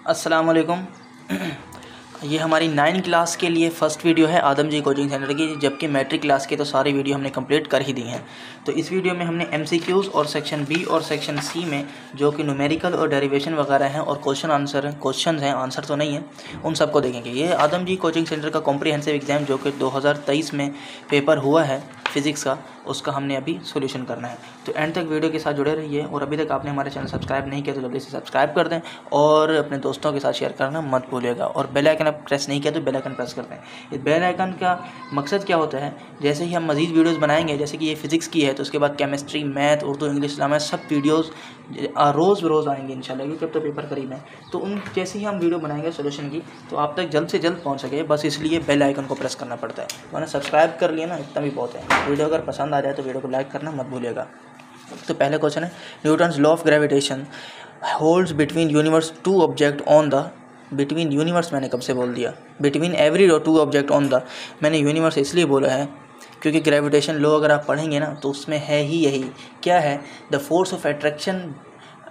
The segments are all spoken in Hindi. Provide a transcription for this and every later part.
असलकुम ये हमारी नाइन क्लास के लिए फ़र्स्ट वीडियो है आदम जी कोचिंग सेंटर की, जबकि मैट्रिक क्लास के तो सारी वीडियो हमने कंप्लीट कर ही दी हैं। तो इस वीडियो में हमने एम और सेक्शन बी और सेक्शन सी में जो कि न्यूमेरिकल और डेरिवेशन वगैरह हैं और क्वेश्चन आंसर क्वेश्चन हैं आंसर तो नहीं है, उन सबको देखेंगे। ये आदम जी कोचिंग सेंटर का कॉम्प्रीहेंसिव एग्ज़ाम जो कि दो हज़ार तेईस में पेपर हुआ है फ़िज़िक्स का, उसका हमने अभी सोल्यूशन करना है। तो एंड तक वीडियो के साथ जुड़े रहिए और अभी तक आपने हमारे चैनल सब्सक्राइब नहीं किया तो जल्दी से सब्सक्राइब कर दें और अपने दोस्तों के साथ शेयर करना मत भूलिएगा और बेल आइकन आप प्रेस नहीं किया तो बेल आइकन प्रेस कर दें। इस बेल आइकन का मकसद क्या होता है? जैसे ही हम मज़ीद वीडियोज़ बनाएँगे, जैसे कि ये फिज़िक्स की है तो उसके बाद केमिस्ट्री मैथ उर्दू इंग्लिश इस्लाम सब वीडियोज़ रोज़ रोज़ आएँगे इन क्योंकि अब तो पेपर करीब है। तो उन, जैसे ही हम वीडियो बनाएँगे सोल्यूशन की तो आप तक जल्द से जल्द पहुँच सके। बस इसलिए बेल आइकन को प्रेस करना पड़ता है। मैंने सब्सक्राइब कर लिया ना, इतना भी बहुत है। वीडियो अगर पसंद आ जाए तो वीडियो को लाइक करना मत भूलिएगा। तो पहले क्वेश्चन है Newton's law of gravitation holds between universe two object on the between universe मैंने कब से बोल दिया? Between every two object on the मैंने यूनिवर्स इसलिए बोला है क्योंकि ग्रेविटेशन लो अगर आप पढ़ेंगे ना तो उसमें है ही यही। क्या है? The force of attraction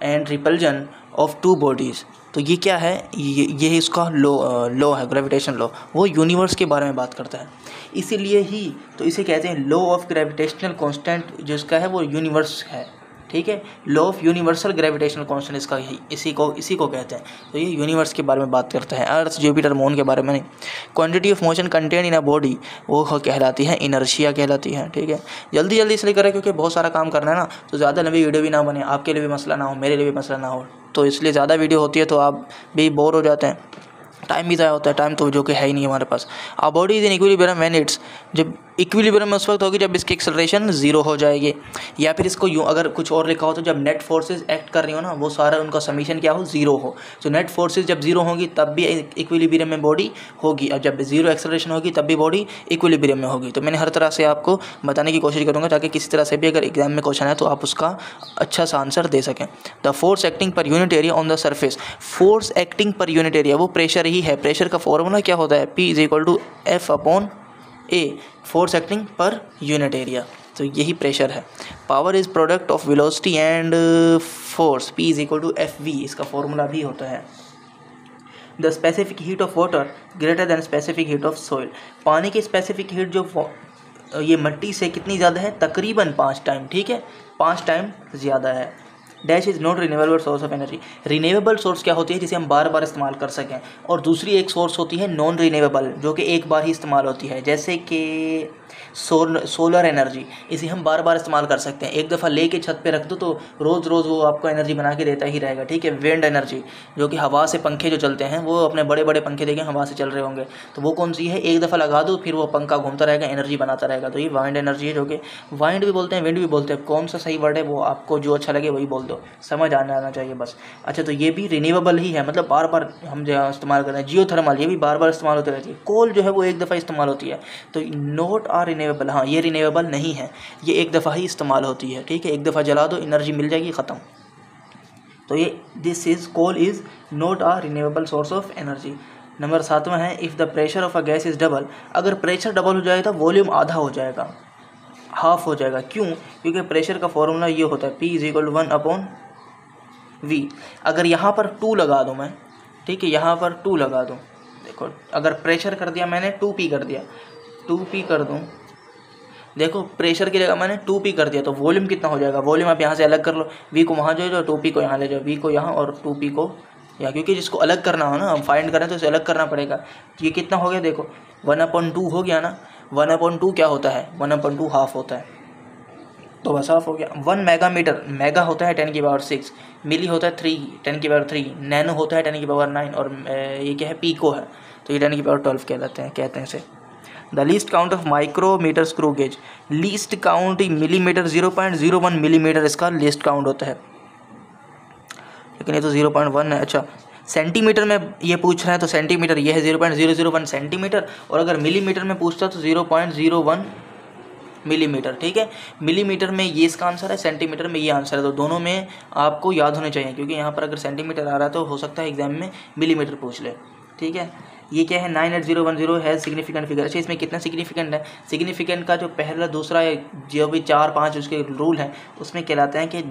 and repulsion of two bodies तो ये क्या है? ये ये इसका लो लॉ है ग्रेविटेशन लो वो यूनिवर्स के बारे में बात करता है। इसीलिए ही तो इसे कहते हैं लो ऑफ़ ग्रेविटेशनल कॉन्स्टेंट जो इसका है वो यूनिवर्स है। ठीक है? Law of universal gravitational constant इसका इसी को इसी को कहते हैं। तो ये यूनिवर्स के बारे में बात करते हैं। अर्थ जुपिटर मून के बारे में नहीं। Quantity of motion contain in a body वो कहलाती है इनर्शिया कहलाती है, ठीक है? जल्दी जल्दी इसलिए करें क्योंकि बहुत सारा काम करना है ना तो ज़्यादा लंबी वीडियो भी ना बने। आपके लिए भी मसला ना हो, मेरे लिए भी मसला ना हो। तो इसलिए ज़्यादा वीडियो होती है तो आप भी बोर हो जाते हैं। टाइम भी ज़्यादा होता है टाइम तो जो कि है ही नहीं हमारे पास। A body is in equilibrium when it's जब इक्विलिब्रियम उस वक्त होगी जब इसकी एक्सलरेशन ज़ीरो हो जाएगी। या फिर इसको यूँ अगर कुछ और लिखा हो तो जब नेट फोर्सेज एक्ट कर रही हो ना, वो सारा उनका समीशन क्या हो? ज़ीरो हो। तो नेट फोर्सेज जब ज़ीरो होंगी, तब भी इक्विलिब्रियम में बॉडी होगी। और जब ज़ीरो एक्सलरेशन होगी, तब भी बॉडी इक्विलिब्रियम में होगी। तो मैंने हर तरह से आपको बताने की कोशिश करूँगा, ताकि किसी तरह से भी अगर एग्ज़ाम में क्वेश्चन है तो आप उसका अच्छा सा आंसर दे सकें। The force acting per unit area on the surface force acting per unit area वो प्रेशर ही है। प्रेशर का फॉर्मूला क्या होता है? P is equal to F upon A force acting per unit area तो यही प्रेशर है। Power is product of velocity and force P is equal to F V इसका फॉर्मूला भी होता है। The specific heat of water greater than specific heat of soil पानी की स्पेसिफिक हीट जो ये मिट्टी से कितनी ज़्यादा है? तकरीबन पाँच टाइम ठीक है? पाँच टाइम ज़्यादा है। Dash is not renewable source of energy renewable source क्या होती है? जिसे हम बार बार इस्तेमाल कर सकें। और दूसरी एक सोर्स होती है नॉन रिन्यूएबल जो कि एक बार ही इस्तेमाल होती है। जैसे कि सोल सोलर एनर्जी इसे हम बार बार इस्तेमाल कर सकते हैं। एक दफ़ा ले के छत पे रख दो तो रोज़ रोज़ वो आपको एनर्जी बना के देता ही रहेगा, ठीक है? विंड एनर्जी जो कि हवा से पंखे जो चलते हैं, वो अपने बड़े बड़े पंखे देखें, हवा से चल रहे होंगे। तो वो कौन सी है? एक दफ़ा लगा दो, फिर वो पंखा घूमता रहेगा एनर्जी बनाता रहेगा। तो ये वाइंड एनर्जी है, जो कि वाइंड भी बोलते हैं विंड भी बोलते हैं। कौन सा सही वर्ड है? वो आपको जो अच्छा लगे वही बोल दो। समझ आना आना चाहिए बस। अच्छा तो ये भी रिन्यूएबल ही है मतलब बार बार हम जो इस्तेमाल कर रहे हैं जियो थर्मल ये भी बार बार इस्तेमाल होती रहती है। कोल जो है वो एक दफ़ा इस्तेमाल होती है। तो नोट आर रिन्यूएबल हाँ ये रिन्यूएबल नहीं है। ये एक दफ़ा ही इस्तेमाल होती है, ठीक है? एक दफ़ा जला दो एनर्जी मिल जाएगी, ख़त्म। तो ये this is coal is not a renewable source of energy number सातवां है if the pressure of a gas is double अगर प्रेशर डबल हो जाए तो वॉल्यूम आधा हो जाएगा। हाफ़ हो जाएगा। क्यों? क्योंकि प्रेशर का फॉर्मूला ये होता है P is equal one upon V अगर यहाँ पर टू लगा दूँ मैं, ठीक है, यहाँ पर टू लगा दूँ, देखो, अगर प्रेशर कर दिया मैंने टू पी कर दिया। टू पी कर दूँ, देखो प्रेशर की जगह मैंने टू पी कर दिया तो वॉल्यूम कितना हो जाएगा? वॉल्यूम आप यहाँ से अलग कर लो। वी को वहाँ जो है टू पी को यहाँ ले जाओ वी को यहाँ और टू पी को यहाँ। क्योंकि जिसको अलग करना हो ना, हम फाइंड करें तो इसे अलग करना पड़ेगा। ये कितना हो गया, देखो वन अपॉइंट टू हो गया ना। वन अपॉइंट टू क्या होता है? वन अपॉइंट टू हाफ़ होता है। तो बस हाफ़ हो गया। वन मेगा मीटर मेगा होता है टेन की पावर सिक्स मिली होता है थ्री टेन की पावर थ्री नैनो होता है टेन की पावर नाइन और ये क्या है? पीको है। तो ये टेन की पावर ट्वेल्व कहलाते हैं, कहते हैं इसे। The least count of micrometer screw gauge least count millimetre zero point zero one millimetre इसका लीस्ट काउंट होता है। लेकिन ये तो ज़ीरो पॉइंट वन है अच्छा। सेंटीमीटर में ये पूछ रहा है तो सेंटीमीटर ये है zero point zero zero one centimetre, और अगर मिलीमीटर में पूछता है तो zero point zero one millimetre, ठीक है? मिलीमीटर में ये इसका आंसर है, सेंटीमीटर में ये आंसर है तो दोनों में आपको याद होने चाहिए, क्योंकि यहाँ पर अगर सेंटीमीटर आ रहा है तो हो सकता है एग्ज़ाम में मिलीमीटर पूछ ले, ठीक है? ये क्या है? Nine eight zero one zero है सिग्निफिकेंट फिगर अच्छा इसमें कितना सिग्निफिकेंट है? सिग्निफिकेंट का जो पहला, दूसरा, जो भी चार, पाँच उसके रूल हैं, उसमें कहलाते हैं कि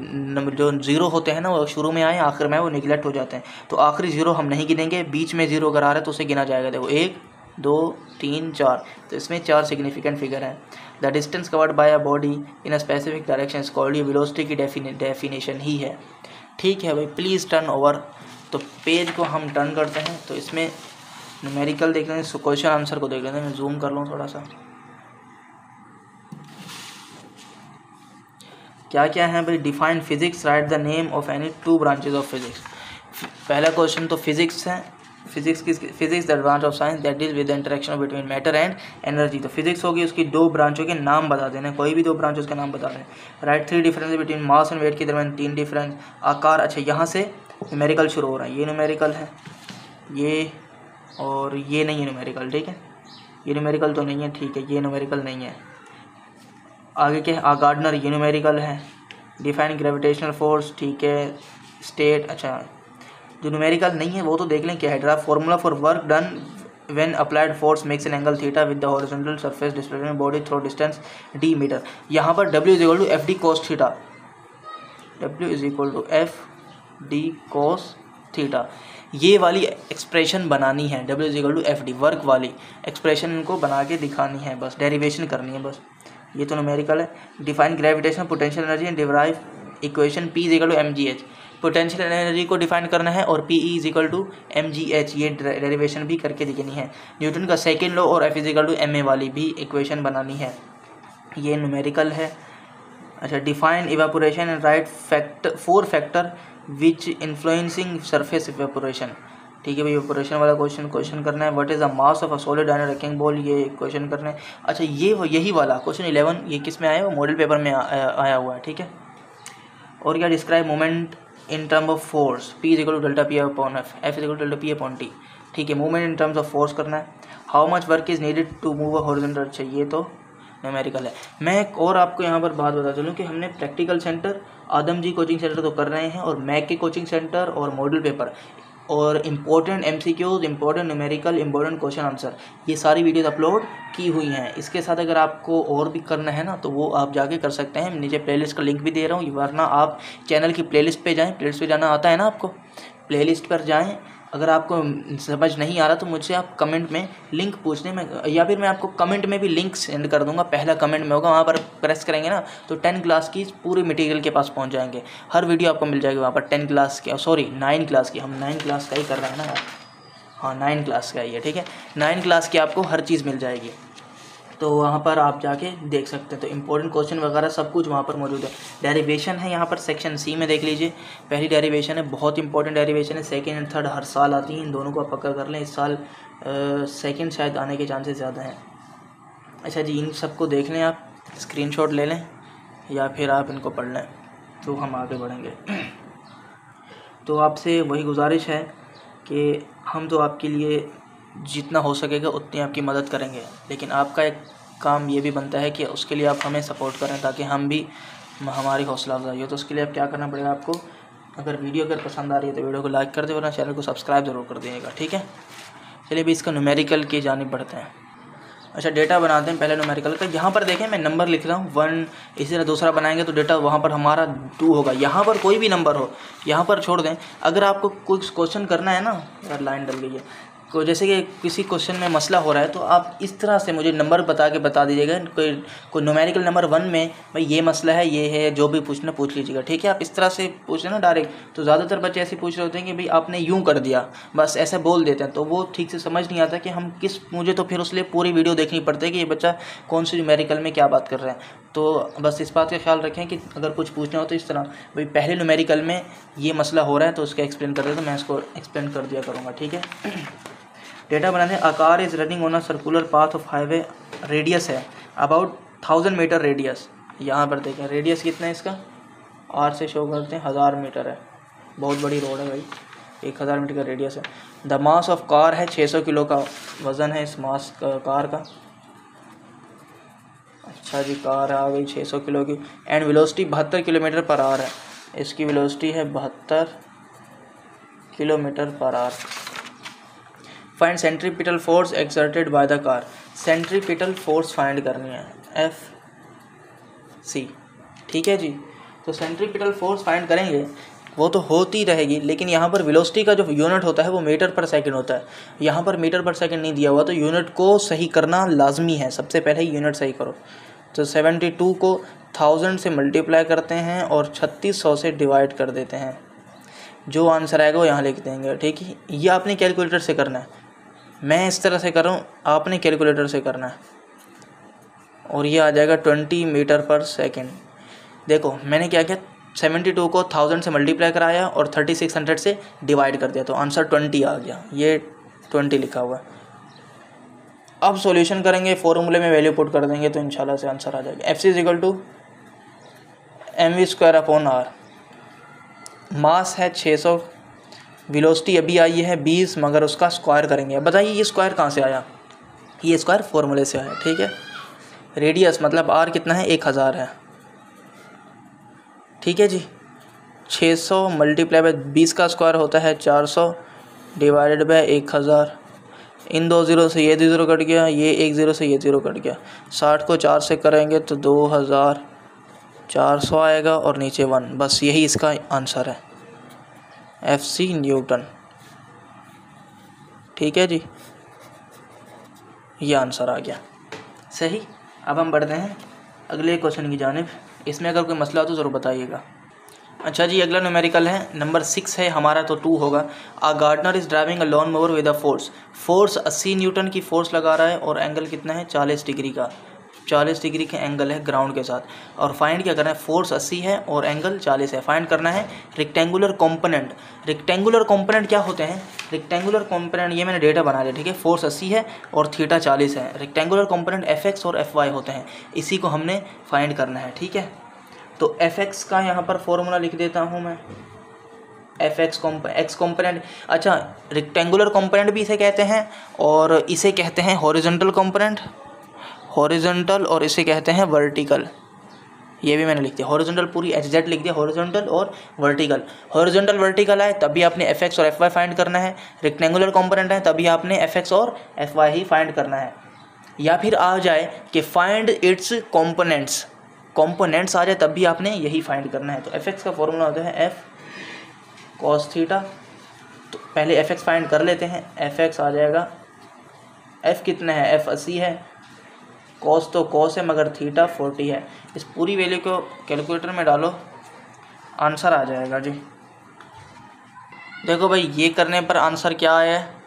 जो ज़ीरो होते हैं ना, वो शुरू में आए, आखिर में वो निगलेक्ट हो जाते हैं। तो आखिरी ज़ीरो हम नहीं गिनेंगे, बीच में ज़ीरो अगर आ रहा है तो उसे गिना जाएगा। देखो, एक, दो, तीन, चार तो इसमें चार सिग्निफिकेंट फिगर हैं। The distance covered by a body in a specific direction called ये वेलोसिटी की डेफिनेशन ही है। ठीक है भाई प्लीज़ टर्न ओवर तो पेज को हम टर्न करते हैं। तो इसमें न्यूमेरिकल देख हैं क्वेश्चन आंसर को देख हैं मैं जूम कर लूँ थोड़ा सा क्या क्या है भाई? Define physics write the name of any two branches of physics पहला क्वेश्चन तो फिजिक्स है। फिजिक्स की physics the branch of science that is with the interaction between matter and energy तो फिजिक्स होगी उसकी दो ब्रांचों के नाम बता देना। कोई भी दो ब्रांच के नाम बता दें। Write three difference between mass and weight के दरमियान तीन डिफरेंस आकार। अच्छा यहाँ से न्यूमेरिकल शुरू हो रहा है। ये न्यूमेरिकल है। ये और ये नहीं है न्यूमेरिकल ठीक है? ये न्यूमेरिकल तो नहीं है, ठीक है, ये न्यूमेरिकल नहीं है। आगे के आ गार्डनर ये न्यूमेरिकल है। डिफाइन ग्रेविटेशनल फोर्स ठीक है। स्टेट अच्छा। जो न्यूमेरिकल नहीं है, वो तो देख लें क्या है। Draft formula for work done when applied force makes an angle theta with the horizontal surface displacement body through distance D metre यहाँ पर W is equal to F D cos theta W is equal to F D cos theta ये वाली एक्सप्रेशन बनानी है W equal to F D work वाली एक्सप्रेशन इनको बना के दिखानी है, बस डेरिवेशन करनी है, बस। ये तो न्यूमेरिकल है। Define gravitation potential energy and derive equation P is equal to M G H potential energy को डिफाइन करना है और P E is equal to M G H ये डेरिवेशन भी करके दिखनी है। न्यूटन का सेकेंड लॉ और F is equal to M A वाली भी इक्वेशन बनानी है। ये न्यूमेरिकल है। अच्छा define evaporation and write factor four factor which influencing surface vaporation ठीक है भाई इवेपोरेशन वाला क्वेश्चन क्वेश्चन करना है. What is the mass of a solid and wrecking ball ये क्वेश्चन करना है. अच्छा ये यही वाला क्वेश्चन इलेवन ये किसमें आया है मॉडल पेपर में आ, आया हुआ है ठीक है? और क्या describe moment in term of force P is equal to delta P upon F F is equal to delta P upon T ठीक है movement in terms of force करना है. How much work is needed to move a horizontal चाहिए तो न्यूमेरिकल है। मैं एक और आपको यहाँ पर बात बता चलूँ कि हमने practical centre Adam ji coaching centre तो कर रहे हैं और मैक के कोचिंग सेंटर और मॉडल पेपर और important M C Qs important numerical important question answer ये सारी वीडियोज़ अपलोड की हुई हैं। इसके साथ अगर आपको और भी करना है ना तो वो आप जाके कर सकते हैं। नीचे प्लेलिस्ट का लिंक भी दे रहा हूँ। वरना आप चैनल की प्लेलिस्ट पे जाएँ। प्लेलिस्ट पे जाना आता है ना आपको? प्लेलिस्ट पर जाएँ। अगर आपको समझ नहीं आ रहा तो मुझे आप कमेंट में लिंक पूछने में, या फिर मैं आपको कमेंट में भी लिंक सेंड कर दूँगा। पहला कमेंट में होगा, वहाँ पर प्रेस करेंगे ना तो टेन क्लास की पूरे मटेरियल के पास पहुँच जाएँगे। हर वीडियो आपको मिल जाएगी वहाँ पर टेन क्लास की सॉरी नाइन क्लास की। हम नाइन क्लास का ही कर रहे हैं ना हाँ नाइन क्लास का ही है, ठीक है? नाइन क्लास की आपको हर चीज़ मिल जाएगी। तो वहाँ पर आप जाके देख सकते हैं। तो इम्पोर्टेंट क्वेश्चन वगैरह सब कुछ वहाँ पर मौजूद है। डेरिवेशन है यहाँ पर सेक्शन सी में देख लीजिए। पहली डेरिवेशन है, बहुत इंपॉर्टेंट डेरिवेशन है। सेकेंड एंड थर्ड हर साल आती हैं। इन दोनों को आप पक्का कर लें, इस साल सेकेंड शायद आने के चांसेस ज़्यादा हैं। अच्छा जी, इन सबको देख लें आप। स्क्रीन ले लें, या फिर आप इनको पढ़ लें। तो हम आगे बढ़ेंगे। तो आपसे वही गुजारिश है कि हम तो आपके लिए जितना हो सकेगा उतनी आपकी मदद करेंगे। लेकिन आपका एक काम ये भी बनता है कि उसके लिए आप हमें सपोर्ट करें ताकि हम भी हमारी हौसला अफजाई हो। तो उसके लिए आप क्या करना पड़ेगा आपको? अगर वीडियो अगर पसंद आ रही है तो वीडियो को लाइक कर दे वरना चैनल को सब्सक्राइब ज़रूर कर दीजिएगा, ठीक है? चलिए भी इसका न्यूमेरिकल की जानब बढ़ते हैं। अच्छा डेटा बनाते हैं पहले न्यूमेरिकल का। यहाँ पर देखें, मैं नंबर लिख रहा हूँ। वन इसी तरह दूसरा बनाएँगे तो डेटा वहाँ पर हमारा टू होगा। यहाँ पर कोई भी नंबर हो, यहाँ पर छोड़ दें। अगर आपको कुछ क्वेश्चन करना है ना यार लाइन डल गई है को जैसे कि किसी क्वेश्चन में मसला हो रहा है तो आप इस तरह से मुझे नंबर बता के बता दीजिएगा। कोई कोई नोमेरिकल नंबर वन में, भाई, ये मसला है, ये है, जो भी पूछना पूछ लीजिएगा। ठीक है, आप इस तरह से पूछ ना डायरेक्ट तो ज़्यादातर बच्चे ऐसे पूछ रहे होते हैं कि, भाई, आपने यूँ कर दिया। बस ऐसे बोल देते हैं तो वो ठीक से समझ नहीं आता कि हम किस, मुझे तो फिर उसलिए पूरी वीडियो देखनी पड़ती है कि ये बच्चा कौन सी न्यूमेरिकल में क्या बात कर रहा है। तो बस इस बात का ख्याल रखें कि अगर कुछ पूछना हो तो इस तरह, भाई, पहले न्यूमेरिकल में ये मसला हो रहा है तो उसका एक्सप्लेन कर दे तो मैं इसको एक्सप्लेन कर दिया करूँगा। ठीक है? डेटा बनाने a car is running on a circular path of highway radius है। अबाउट थाउज़ेंड मीटर रेडियस यहाँ पर देखें रेडियस कितना है इसका? आर से शो करते हैं हज़ार मीटर है। बहुत बड़ी रोड है भाई। एक हज़ार मीटर का रेडियस है। द मास ऑफ़ कार है छः सौ किलो का वज़न है इस मास का, कार का। अच्छा जी कार आ गई छः सौ किलो की। एंड वेलोसिटी बहत्तर किलोमीटर पर आर है। इसकी वेलोसिटी है बहत्तर kilometre per hour. Find centripetal force exerted by the car centripetal force find करनी है. एफ़ सी ठीक है जी? तो सेंट्रीपिटल फोर्स फाइंड करेंगे, वो तो होती रहेगी, लेकिन यहाँ पर वेलोसिटी का जो यूनिट होता है, वो मीटर पर सेकंड होता है. यहाँ पर मीटर पर सेकंड नहीं दिया हुआ तो यूनिट को सही करना लाजमी है. सबसे पहले यूनिट सही करो. तो सेवेंटी टू को थाउज़ेंड से मल्टीप्लाई करते हैं और छत्तीस सौ से डिवाइड कर देते हैं. जो आंसर आएगा वो यहाँ लिख देंगे. ठीक है? ये आपने कैलकुलेटर से करना है. मैं इस तरह से कर रहा हूँ आपने कैलकुलेटर से करना है। और ये आ जाएगा ट्वेंटी मीटर पर सेकेंड देखो, मैंने क्या किया सेवेंटी टू को थाउज़ेंड से मल्टीप्लाई कराया और थर्टी सिक्स हंड्रेड से डिवाइड कर दिया तो आंसर ट्वेंटी आ गया। ये ट्वेंटी लिखा हुआ है। अब सॉल्यूशन करेंगे फॉर्मूले में वैल्यू पुट कर देंगे तो इंशाल्लाह से आंसर आ जाएगा। F C is equal to M V square upon R mass है छः सौ विलोसिटी अभी आई है बीस, मगर उसका स्क्वायर करेंगे। बताइए, ये स्क्वायर कहाँ से आया? ये स्क्वायर फॉर्मूले से आया, ठीक है? रेडियस मतलब आर कितना है? एक हज़ार है। ठीक है जी? छः सौ मल्टीप्लाई बाई बीस का स्क्वायर होता है चार सौ डिवाइडेड बाई एक हज़ार। इन दो ज़ीरो से ये ज़ीरो कट गया, ये एक ज़ीरो से ये ज़ीरो कट गया। साठ को चार से करेंगे तो दो हज़ार, चार सौ आएगा और नीचे वन। बस यही इसका आंसर है। F C newton. ठीक है जी? ये आंसर आ गया। सही? अब हम बढ़ते हैं अगले क्वेश्चन की जानब। इसमें अगर कोई मसला हो तो ज़रूर बताइएगा। अच्छा जी, अगला न्यूमेरिकल है। नंबर सिक्स है, हमारा तो टू होगा। A gardener is driving a lawn mower with a force force अस्सी न्यूटन की फोर्स लगा रहा है और एंगल कितना है? चालीस डिग्री का। चालीस डिग्री के एंगल है ग्राउंड के साथ। और फाइंड क्या करना है? फोर्स अस्सी है और एंगल चालीस है। फाइंड करना है रिक्टेंगुलर कॉम्पोनेंट रिक्टेंगुलर कॉम्पोनेंट क्या होते हैं? रिक्टेंगुलर कॉम्पोनेंट ये मैंने डेटा बना लिया, ठीक है? फोर्स अस्सी है और थीटा चालीस है। रिक्टेंगुलर कॉम्पोनेंट एफ़ और एफ़ होते हैं। इसी को हमने फाइंड करना है, ठीक है? तो एफ़ का यहाँ पर फॉर्मूला लिख देता हूँ मैं। एफ़ एक्स एक्स कॉम्पोनेंट अच्छा रिक्टेंगुलर कॉम्पोनेंट भी इसे कहते हैं और इसे कहते हैं हॉरिजेंटल कॉम्पोनेंट हॉरिजेंटल और इसे कहते हैं वर्टिकल ये भी मैंने लिख दिया। हॉरिजेंटल पूरी एच जेड लिख दिया। हॉरिजेंटल और वर्टिकल हॉरिजेंटल वर्टिकल है तभी आपने एफ़ एक्स और एफ़ वाई फाइंड करना है। रेक्टेंगुलर कॉम्पोनेंट है, तभी आपने एफ़ एक्स और एफ़ वाई ही फाइंड करना है। या फिर आ जाए कि फाइंड इट्स कॉम्पोनेंट्स कॉम्पोनेंट्स आ जाए तब भी आपने यही फाइंड करना है। तो एफ़ एक्स का फॉर्मूला होता है एफ़ कॉस थीटा तो पहले एफ़ एक्स फाइंड कर लेते हैं। एफ़ एक्स आ जाएगा। एफ़ कितना है? एफ़ अस्सी है। कॉस तो कॉस है, मगर थीटा फोर्टी है। इस पूरी वैल्यू को कैलकुलेटर में डालो आंसर आ जाएगा जी। देखो भाई, ये करने पर आंसर क्या आया है?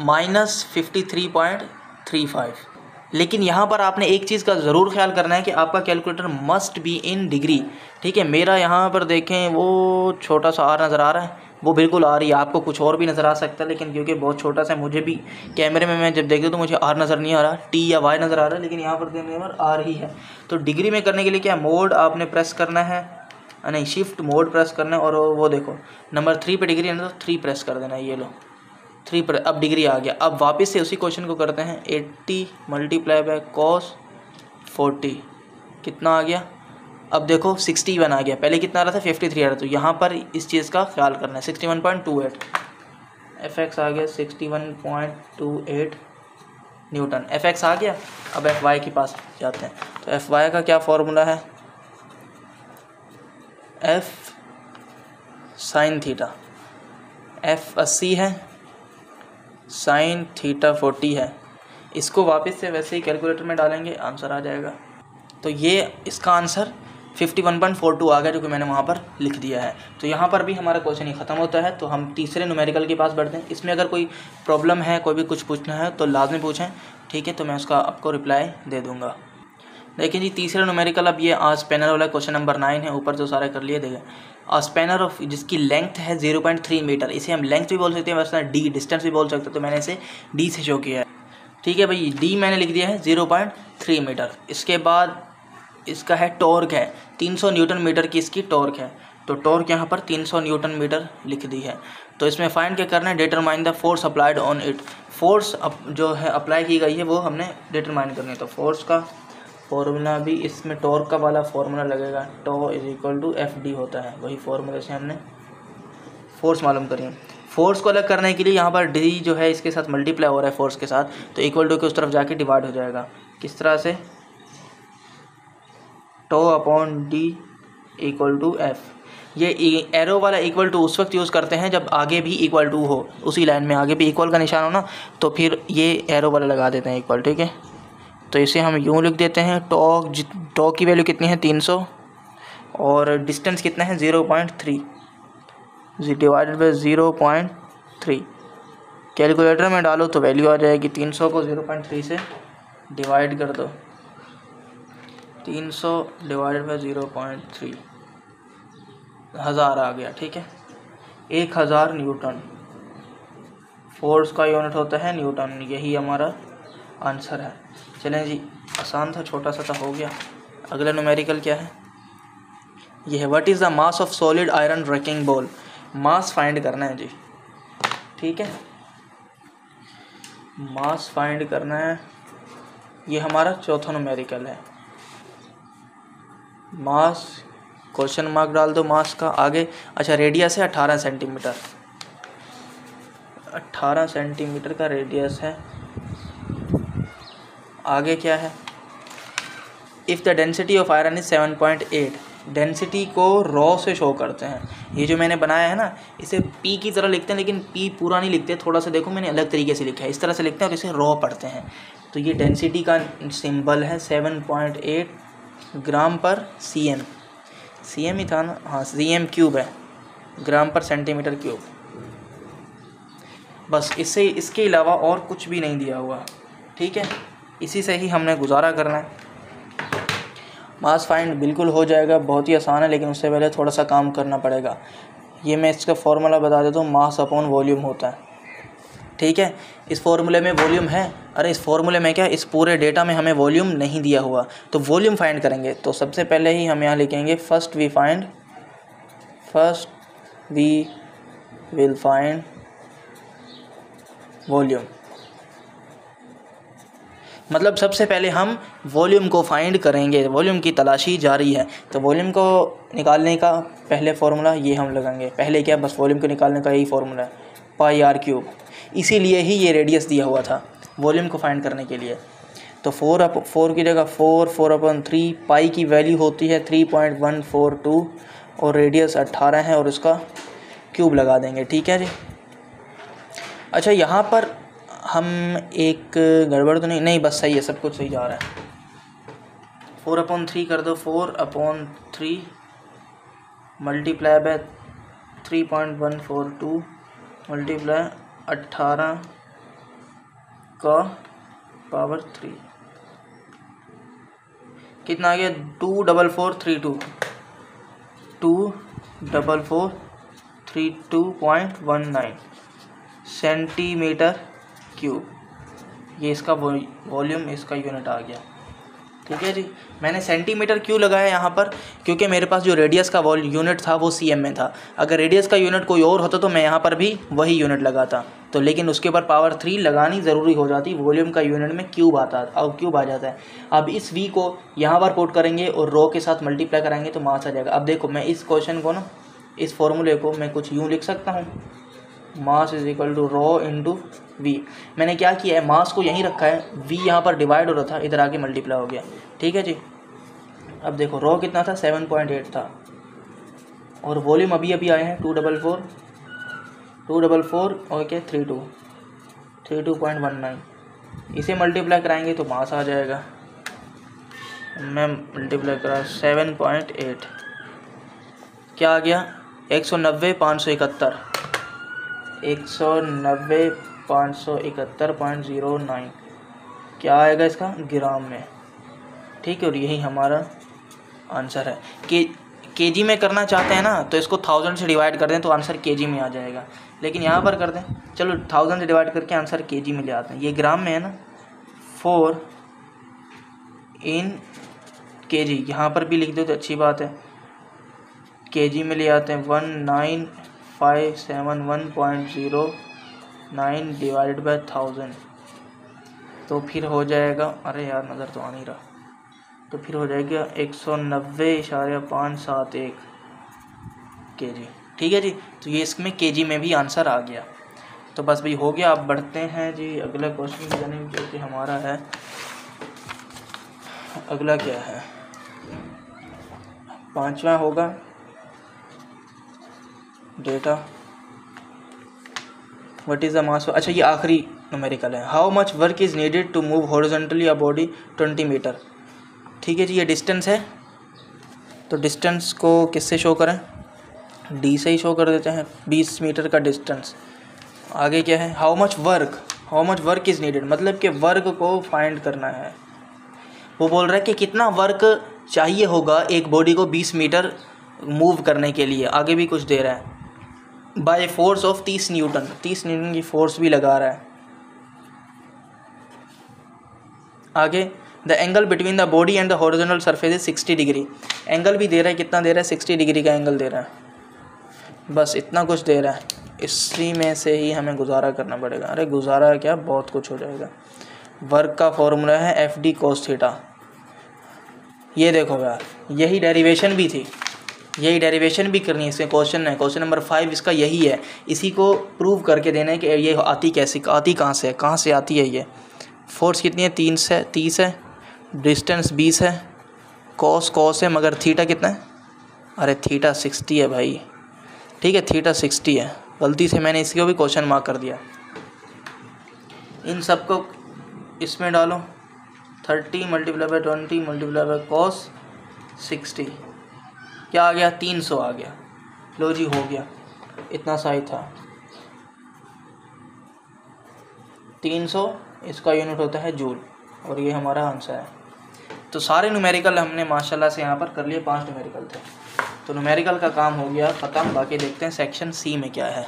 Minus fifty three point three five लेकिन यहाँ पर आपने एक चीज़ का ज़रूर ख्याल करना है कि आपका calculator must be in degree ठीक है, मेरा यहाँ पर देखें, वो छोटा सा आर नज़र आ रहा है। वो बिल्कुल आ रही है। आपको कुछ और भी नज़र आ सकता है, लेकिन क्योंकि बहुत छोटा सा मुझे भी कैमरे में, मैं जब देखता तो मुझे आर नज़र नहीं आ रहा टी या वाई नज़र आ रहा है, लेकिन यहाँ पर देखने पर आर ही है। तो डिग्री में करने के लिए क्या मोड आपने प्रेस करना है? नहीं, शिफ्ट मोड प्रेस करना है, और वो देखो, नंबर थ्री पे डिग्री है तो थ्री प्रेस कर देना ये लो। थ्री पर, अब डिग्री आ गया। अब वापस से उसी क्वेश्चन को करते हैं। Eighty multiply by cos forty कितना आ गया? अब देखो सिक्सटी वन आ गया। पहले कितना आ रहा था? फिफ्टी थ्री आ रहा था। तो यहाँ पर इस चीज़ का ख्याल करना है। Sixty one point two eight. F X आ गया sixty one point two eight newton. F X आ गया। अब एफ़ वाई के पास जाते हैं। तो एफ़ वाई का क्या फॉर्मूला है? एफ़ साइन थीटा एफ़ अस्सी है। साइन थीटा फोर्टी है। इसको वापस से वैसे ही कैलकुलेटर में डालेंगे। आंसर आ जाएगा। तो ये इसका answer fifty one point four two आ गया, जो कि मैंने वहाँ पर लिख दिया है। तो यहाँ पर भी हमारा क्वेश्चन ही ख़त्म होता है। तो हम तीसरे न्यूमेरिकल के पास बढ़ते हैं। इसमें अगर कोई प्रॉब्लम है, कोई भी कुछ पूछना है तो लाजमी पूछें। ठीक है तो मैं उसका आपको रिप्लाई दे दूँगा। देखिए जी, तीसरा न्यूमेरिकल अब ये आज पैनल वाला क्वेश्चन नंबर नाइन है। ऊपर जो सारे कर लिए देगा स्पैनर ऑफ़ जिसकी लेंथ है ज़ीरो पॉइंट थ्री मीटर इसे हम लेंथ भी बोल सकते हैं, वैसे डी डिस्टेंस भी बोल सकते हैं। तो मैंने इसे डी से शो किया है। ठीक है भाई डी मैंने लिख दिया है ज़ीरो पॉइंट थ्री मीटर इसके बाद इसका है टॉर्क है। तीन सौ न्यूटन मीटर की इसकी टॉर्क है। तो टॉर्क यहाँ पर तीन सौ न्यूटन मीटर लिख दी है। तो इसमें फाइंड क्या करना है? Determine the force applied on it force जो है अप्लाई की गई है, वो हमने डिटरमाइन करनी है। तो फोर्स का फॉर्मूला भी इसमें टॉर्क का वाला फॉर्मूला लगेगा। Tau is equal to F D होता है। वही फॉर्मूले से हमने फोर्स मालूम करिए फोर्स को अलग करने के लिए यहाँ पर डी जो है, इसके साथ मल्टीप्लाई हो रहा है फोर्स के साथ। तो इक्वल टू के उस तरफ़ जाके डिवाइड हो जाएगा। किस तरह से? Tau upon D equal to F ये एरो वाला इक्वल टू उस वक्त यूज़ करते हैं जब आगे भी इक्वल टू हो। उसी लाइन में आगे भी इक्वल का निशान हो ना तो फिर ये एरो वाला लगा देते हैं इक्वल ठीक है? तो इसे हम यूँ लिख देते हैं टॉ टॉ की वैल्यू कितनी है? तीन सौ। और डिस्टेंस कितना है? Zero point three divided by zero point three calculator में डालो तो वैल्यू आ जाएगी तीन सौ को ज़ीरो पॉइंट थ्री से डिवाइड कर दो। तीन सौ divided by zero point three. हज़ार आ गया, ठीक है? एक हज़ार न्यूटन। फोर्स का यूनिट होता है न्यूटन, यही हमारा आंसर है। चलें जी, आसान था, छोटा सा था, हो गया। अगला न्यूमेरिकल क्या है? ये है what is the mass of solid iron wrecking ball mass find करना है जी। ठीक है? मास फाइंड करना है। ये हमारा चौथा न्यूमेरिकल है। मास क्वेश्चन मार्क डाल दो मास का आगे। अच्छा रेडियस है अठारह सेंटीमीटर अट्ठारह सेंटीमीटर का रेडियस है। आगे क्या है? If the density of iron is seven point eight density को रॉ से शो करते हैं। ये जो मैंने बनाया है ना, इसे पी की तरह लिखते हैं, लेकिन पी पूरा नहीं लिखते। थोड़ा सा देखो, मैंने अलग तरीके से लिखा है। इस तरह से लिखते हैं और इसे रॉ पढ़ते हैं। तो ये डेंसिटी का सिंबल है सेवन पॉइंट एट ग्राम पर सी एम सी एम ही था ना? हाँ सी एम क्यूब है। ग्राम पर सेंटीमीटर क्यूब बस, इससे, इसके अलावा और कुछ भी नहीं दिया हुआ। ठीक है? इसी से ही हमने गुजारा करना है। मास फाइंड बिल्कुल हो जाएगा, बहुत ही आसान है, लेकिन उससे पहले थोड़ा सा काम करना पड़ेगा। ये मैं इसका फॉर्मूला बता देता हूँ। मास अपॉन वॉल्यूम होता है। ठीक है? इस फॉर्मूले में वॉल्यूम है। अरे, इस फॉर्मूले में क्या? इस पूरे डेटा में हमें वॉल्यूम नहीं दिया हुआ। तो वॉल्यूम फाइंड करेंगे। तो सबसे पहले ही हम यहाँ लिखेंगे first we find first we will find volume मतलब सबसे पहले हम वॉल्यूम को फाइंड करेंगे। वॉल्यूम की तलाशी जारी है। तो वॉल्यूम को निकालने का पहले फार्मूला ये हम लगाएँगे। पहले क्या? बस वॉल्यूम को निकालने का यही फार्मूला है। पाई आर क्यूब इसीलिए ही ये रेडियस दिया हुआ था वॉल्यूम को फाइंड करने के लिए। तो फोर अप फोर की जगह four four upon three pi की वैल्यू होती है three point one four two और रेडियस अट्ठारह है और उसका क्यूब लगा देंगे, ठीक है जी? अच्छा यहाँ पर हम एक गड़बड़ तो नहीं नहीं, बस सही है, सब कुछ सही जा रहा है। फोर अपॉन थ्री कर दो four upon three multiply by three point one four two multiply अट्ठारह का पावर थ्री कितना आ गया? Two double four three two two double four three two point one nine centimetre cube ये इसका वॉल्यूम इसका यूनिट आ गया। ठीक है जी मैंने सेंटीमीटर क्यों लगाया यहाँ पर? क्योंकि मेरे पास जो रेडियस का वॉल यूनिट था, वो सी में था। अगर रेडियस का यूनिट कोई और होता तो मैं यहाँ पर भी वही यूनिट लगाता। तो लेकिन उसके ऊपर पावर थ्री लगानी ज़रूरी हो जाती वॉल्यूम का यूनिट में क्यूब आता अब क्यूब आ जाता है? अब इस वी को यहाँ पर पोट करेंगे और रो के साथ मल्टीप्लाई कराएँगे तो मास आ जाएगा। अब देखो, मैं इस क्वेश्चन को ना, इस फॉर्मूले को मैं कुछ यूँ लिख सकता हूँ। Mass is equal to rho into V मैंने क्या किया है? मास को यहीं रखा है। वी यहाँ पर डिवाइड हो रहा था, इधर आके मल्टीप्लाई हो गया। ठीक है जी? अब देखो रो कितना था? सेवन पॉइंट एट था। और वॉल्यूम अभी अभी आए हैं two double four two double four okay three two three two point one nine इसे मल्टीप्लाई कराएँगे तो मास आ जाएगा। मैं मल्टीप्लाई करा सेवन पॉइंट एट क्या आ गया? एक सौ नब्बे, पाँच सौ इकहत्तर। एक सौ नब्बे, पाँच सौ इकहत्तर पॉइंट ज़ीरो नाइन क्या आएगा इसका? ग्राम में। ठीक है, और यही हमारा आंसर है। के के जी में करना चाहते हैं ना तो इसको थाउज़ेंड से डिवाइड कर दें तो आंसर के जी में आ जाएगा। लेकिन यहाँ पर कर दें। चलो थाउज़ेंड से डिवाइड करके आंसर के जी में ले आते हैं। ये ग्राम में है ना? फोर इन के जी यहाँ पर भी लिख दो तो अच्छी बात है। के जी में ले आते हैं। One nine five seven one point zero nine divide by thousand तो फिर हो जाएगा, अरे यार, नज़र तो आ नहीं रहा। तो फिर हो जाएगा एक सौ नब्बे इशारे पाँच सात एक के जी ठीक है जी? तो ये इसमें के जी में भी आंसर आ गया। तो बस भाई, हो गया। आप बढ़ते हैं जी, अगला क्वेश्चन जाने जो कि हमारा है। अगला क्या है? पांचवा होगा। Data what is the mass अच्छा ये आखिरी नमेरिकल है। How much work is needed to move horizontally a body twenty metre ठीक है जी, ये डिस्टेंस है। तो डिस्टेंस को किससे शो करें? डी से ही शो कर देते हैं। बीस मीटर का डिस्टेंस आगे क्या है? How much work how much work is needed मतलब कि वर्क को फाइंड करना है। वो बोल रहा है कि कितना वर्क चाहिए होगा एक बॉडी को बीस मीटर मूव करने के लिए। आगे भी कुछ दे रहा है। बाय फोर्स ऑफ़ तीस न्यूटन तीस न्यूटन की फोर्स भी लगा रहा है। आगे the angle between the body and the horizontal surface is sixty degree angle भी दे रहा है, कितना दे रहा है? सिक्सटी डिग्री का एंगल दे रहा है। बस इतना कुछ दे रहा है। इसी में से ही हमें गुजारा करना पड़ेगा। अरे, गुजारा क्या? बहुत कुछ हो जाएगा। वर्क का फॉर्मूला है एफ़ डी कोस थीटा ये देखो यार, यही डेरिवेशन भी थी। यही डेरिवेशन भी करनी है इसमें क्वेश्चन है। क्वेश्चन नंबर फाइव इसका यही है। इसी को प्रूव करके देना है कि ये आती कैसे, आती कहाँ से है? कहाँ से आती है ये? फोर्स कितनी है? तीन से, तीस है। डिस्टेंस बीस है। कॉस कॉस है, मगर थीटा कितना है? अरे थीटा सिक्सटी है भाई। ठीक है थीटा सिक्सटी है। गलती से मैंने इसको भी क्वेश्चन मार्क कर दिया। इन सबको इसमें डालो। Thirty multiply by twenty multiply by cos sixty क्या आ गया? तीन सौ आ गया। लो जी, हो गया। इतना सा ही था। तीन सौ, इसका यूनिट होता है जूल और ये हमारा आंसर है। तो सारे न्यूमेरिकल हमने माशाल्लाह से यहाँ पर कर लिए, पाँच न्यूमेरिकल थे। तो न्यूमेरिकल का काम हो गया, ख़त्म। बाकी देखते हैं सेक्शन सी में क्या है।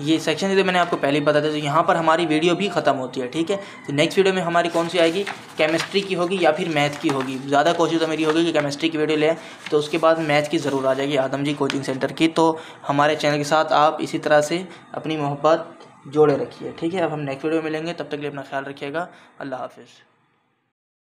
ये सेक्शन यदि मैंने आपको पहले ही बता था तो यहाँ पर हमारी वीडियो भी ख़त्म होती है, ठीक है? तो नेक्स्ट वीडियो में हमारी कौन सी आएगी? केमिस्ट्री की होगी या फिर मैथ की होगी? ज़्यादा कोशिश तो मेरी होगी कि केमिस्ट्री की वीडियो लें तो उसके बाद मैथ की ज़रूर आ जाएगी आदम जी कोचिंग सेंटर की। तो हमारे चैनल के साथ आप इसी तरह से अपनी मोहब्बत जोड़े रखिए, ठीक है? अब हम नेक्स्ट वीडियो में मिलेंगे, तब तक लिए अपना ख्याल रखिएगा। अल्लाह हाफिज़।